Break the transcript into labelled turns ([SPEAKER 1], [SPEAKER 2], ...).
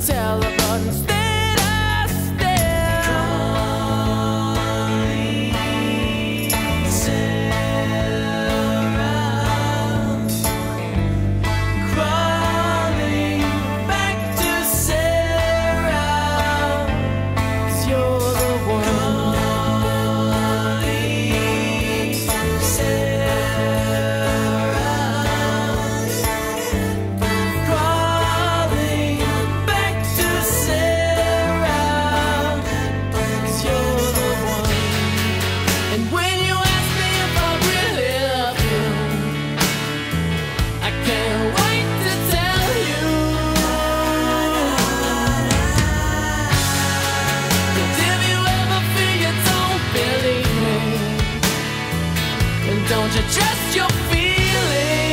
[SPEAKER 1] telebuttons. just your feelings.